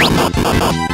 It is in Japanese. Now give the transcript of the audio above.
「you